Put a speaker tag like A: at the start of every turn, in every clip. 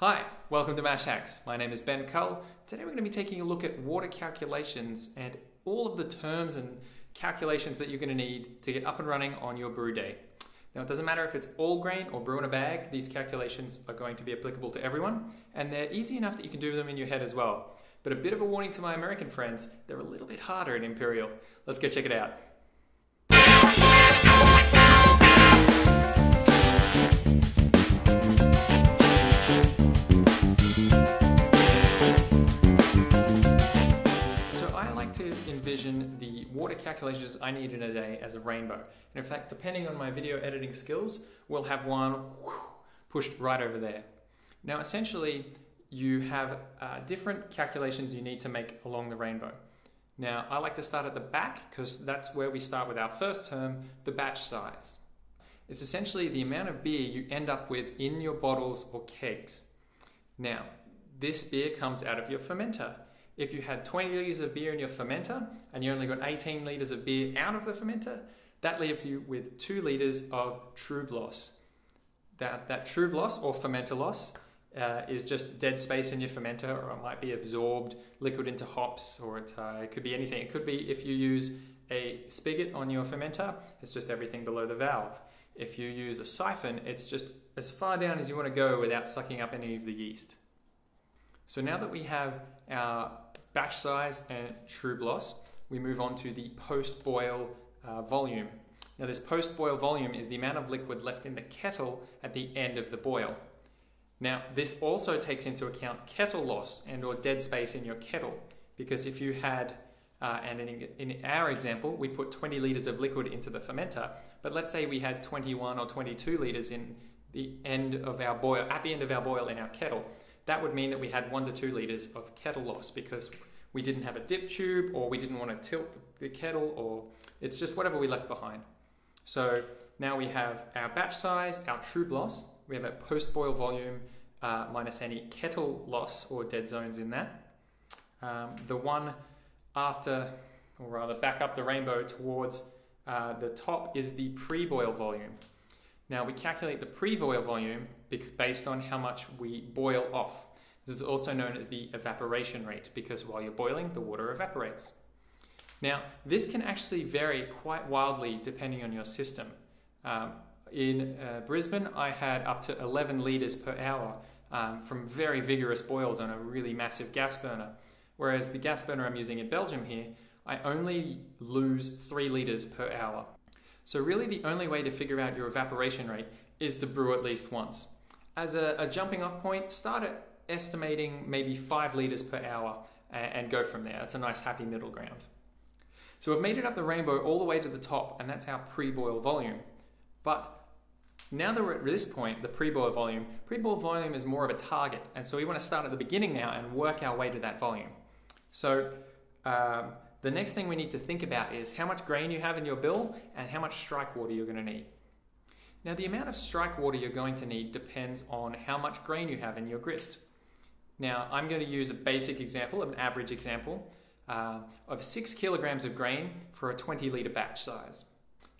A: Hi, welcome to Mash Hacks. My name is Ben Cull. Today we're going to be taking a look at water calculations and all of the terms and calculations that you're going to need to get up and running on your brew day. Now it doesn't matter if it's all grain or brew in a bag, these calculations are going to be applicable to everyone and they're easy enough that you can do them in your head as well. But a bit of a warning to my American friends, they're a little bit harder in Imperial. Let's go check it out. Envision the water calculations I need in a day as a rainbow. And in fact, depending on my video editing skills, we'll have one pushed right over there. Now, essentially, you have uh, different calculations you need to make along the rainbow. Now, I like to start at the back because that's where we start with our first term, the batch size. It's essentially the amount of beer you end up with in your bottles or kegs. Now, this beer comes out of your fermenter. If you had 20 litres of beer in your fermenter and you only got 18 litres of beer out of the fermenter, that leaves you with 2 litres of trub loss. That, that trub loss or fermenter loss uh, is just dead space in your fermenter, or it might be absorbed liquid into hops, or it, uh, it could be anything. It could be if you use a spigot on your fermenter, it's just everything below the valve. If you use a siphon, it's just as far down as you want to go without sucking up any of the yeast. So now that we have our batch size and trub loss, we move on to the post-boil uh, volume. Now this post-boil volume is the amount of liquid left in the kettle at the end of the boil. Now this also takes into account kettle loss and or dead space in your kettle because if you had, uh, and in, in our example, we put 20 litres of liquid into the fermenter, but let's say we had 21 or 22 litres in the end of our boil, at the end of our boil in our kettle that would mean that we had one to two litres of kettle loss because we didn't have a dip tube or we didn't want to tilt the kettle or it's just whatever we left behind. So now we have our batch size, our trub loss, we have a post-boil volume uh, minus any kettle loss or dead zones in that. Um, the one after, or rather back up the rainbow towards uh, the top is the pre-boil volume. Now we calculate the pre-boil volume based on how much we boil off. This is also known as the evaporation rate because while you're boiling, the water evaporates. Now, this can actually vary quite wildly depending on your system. Um, in uh, Brisbane, I had up to 11 litres per hour um, from very vigorous boils on a really massive gas burner. Whereas the gas burner I'm using in Belgium here, I only lose 3 litres per hour. So really the only way to figure out your evaporation rate is to brew at least once. As a, a jumping off point, start at estimating maybe five litres per hour and, and go from there. It's a nice happy middle ground. So we've made it up the rainbow all the way to the top and that's our pre-boil volume. But now that we're at this point, the pre-boil volume, pre-boil volume is more of a target. And so we want to start at the beginning now and work our way to that volume. So um, the next thing we need to think about is how much grain you have in your bill and how much strike water you're going to need. Now the amount of strike water you're going to need depends on how much grain you have in your grist. Now I'm going to use a basic example, an average example, uh, of 6 kilograms of grain for a 20 litre batch size.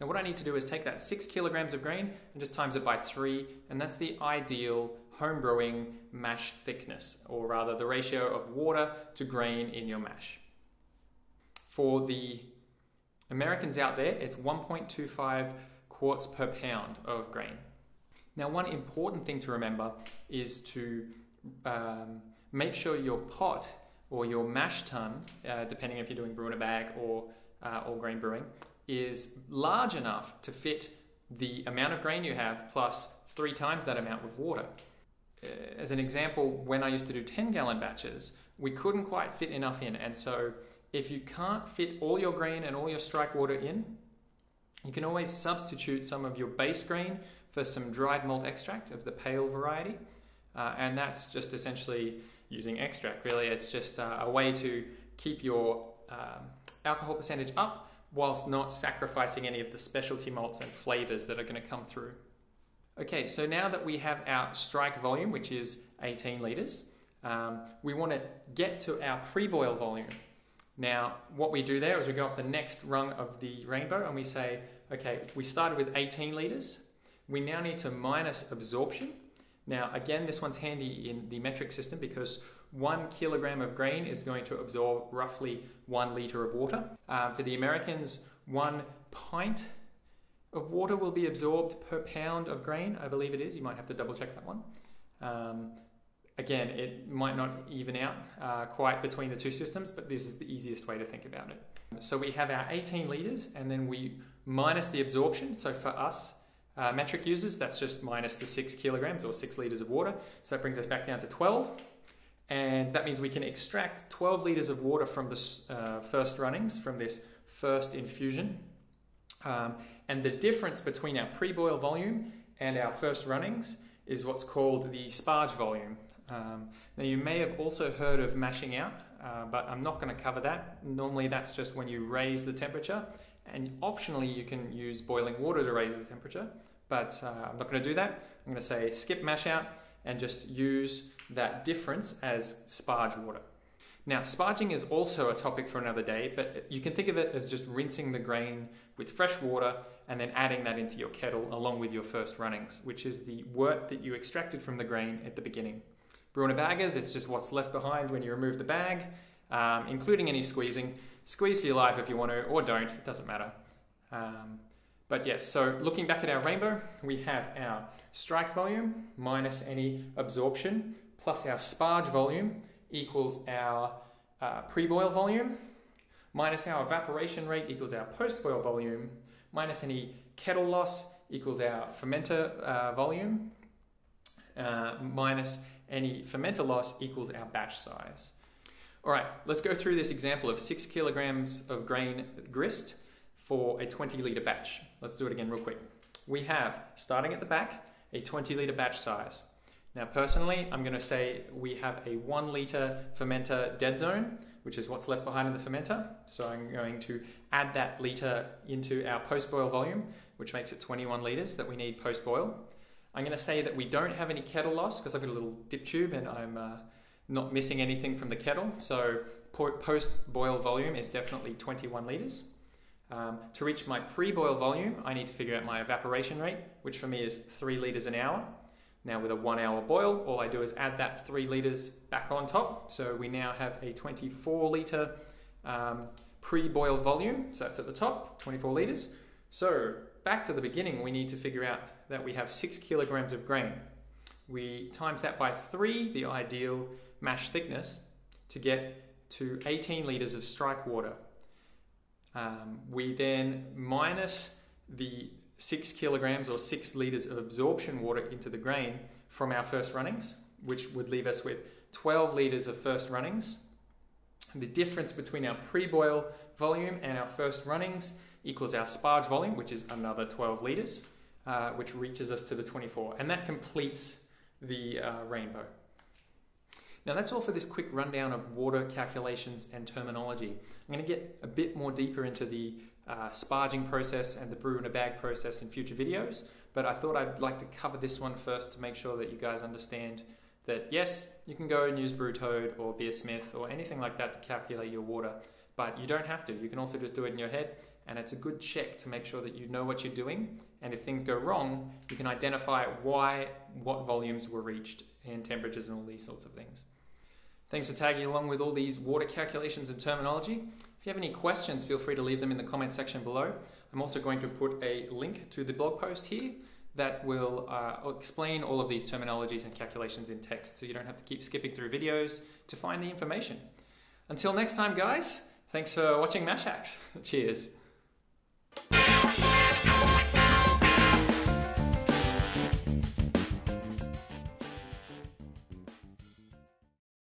A: Now what I need to do is take that 6 kilograms of grain and just times it by 3 and that's the ideal home brewing mash thickness or rather the ratio of water to grain in your mash. For the Americans out there, it's 1.25 quarts per pound of grain. Now, one important thing to remember is to um, make sure your pot or your mash tun, uh, depending if you're doing brew in a bag or uh, all grain brewing, is large enough to fit the amount of grain you have plus three times that amount with water. Uh, as an example, when I used to do 10 gallon batches, we couldn't quite fit enough in, and so if you can't fit all your grain and all your strike water in, you can always substitute some of your base grain for some dried malt extract of the pale variety. Uh, and that's just essentially using extract, really. It's just uh, a way to keep your um, alcohol percentage up whilst not sacrificing any of the specialty malts and flavors that are going to come through. Okay, so now that we have our strike volume, which is 18 litres, um, we want to get to our pre-boil volume. Now, what we do there is we go up the next rung of the rainbow and we say, okay, we started with 18 litres. We now need to minus absorption Now, again, this one's handy in the metric system because one kilogram of grain is going to absorb roughly one liter of water. Uh, for the Americans, one pint of water will be absorbed per pound of grain, I believe it is. You might have to double check that one. Um, again, it might not even out uh, quite between the two systems, but this is the easiest way to think about it. So we have our 18 litres and then we minus the absorption. So for us, uh, metric users, that's just minus the six kilograms or six litres of water. So that brings us back down to 12. And that means we can extract 12 litres of water from the uh, first runnings, from this first infusion. Um, and the difference between our pre-boil volume and our first runnings is what's called the sparge volume. Um, now you may have also heard of mashing out, uh, but I'm not going to cover that. Normally that's just when you raise the temperature and optionally you can use boiling water to raise the temperature, but uh, I'm not going to do that. I'm going to say skip mash out and just use that difference as sparge water. Now, sparging is also a topic for another day, but you can think of it as just rinsing the grain with fresh water and then adding that into your kettle along with your first runnings, which is the wort that you extracted from the grain at the beginning. Brew in a baggers, it's just what's left behind when you remove the bag, um, including any squeezing. Squeeze for your life if you want to, or don't, it doesn't matter. Um, but yes, so looking back at our rainbow, we have our strike volume minus any absorption plus our sparge volume equals our uh, pre-boil volume minus our evaporation rate equals our post-boil volume minus any kettle loss equals our fermenter uh, volume uh, minus any fermenter loss equals our batch size. All right, let's go through this example of six kilograms of grain grist for a 20 litre batch. Let's do it again real quick. We have, starting at the back, a 20 litre batch size. Now, personally, I'm going to say we have a one litre fermenter dead zone, which is what's left behind in the fermenter. So I'm going to add that litre into our post-boil volume, which makes it 21 litres that we need post-boil. I'm going to say that we don't have any kettle loss because I've got a little dip tube and I'm uh, not missing anything from the kettle. So post-boil volume is definitely 21 litres. Um, to reach my pre-boil volume, I need to figure out my evaporation rate, which for me is 3 litres an hour. Now with a one hour boil, all I do is add that 3 litres back on top. So we now have a 24 litre um, pre-boil volume. So that's at the top, 24 litres. So back to the beginning, we need to figure out that we have 6 kilograms of grain. We times that by 3, the ideal mash thickness, to get to 18 litres of strike water. Um, we then minus the six kilograms or six liters of absorption water into the grain from our first runnings, which would leave us with 12 liters of first runnings. The difference between our pre-boil volume and our first runnings equals our sparge volume, which is another 12 liters, uh, which reaches us to the 24. And that completes the uh, rainbow. Now that's all for this quick rundown of water calculations and terminology. I'm going to get a bit more deeper into the uh, sparging process and the brew in a bag process in future videos, but I thought I'd like to cover this one first to make sure that you guys understand that yes, you can go and use BrewToad or Beersmith or anything like that to calculate your water, but you don't have to. You can also just do it in your head, and it's a good check to make sure that you know what you're doing, and if things go wrong, you can identify why, what volumes were reached and temperatures and all these sorts of things. Thanks for tagging along with all these water calculations and terminology. If you have any questions, feel free to leave them in the comment section below. I'm also going to put a link to the blog post here that will uh, explain all of these terminologies and calculations in text so you don't have to keep skipping through videos to find the information. Until next time, guys, thanks for watching Mash Hacks. Cheers. Bye.